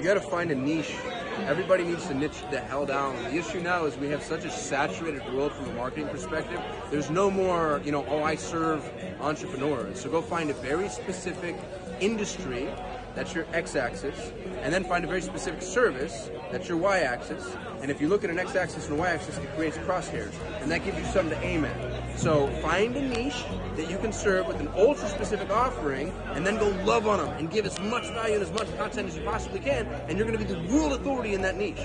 You got to find a niche. Everybody needs to niche the hell down. The issue now is we have such a saturated world from a marketing perspective. There's no more, you know, oh, I serve entrepreneurs. So go find a very specific industry that's your x-axis, and then find a very specific service, that's your y-axis. And if you look at an x-axis and a y-axis, it creates crosshairs, and that gives you something to aim at. So find a niche that you can serve with an ultra-specific offering, and then go love on them and give as much value and as much content as you possibly can, and you're going to be the world authority in that niche.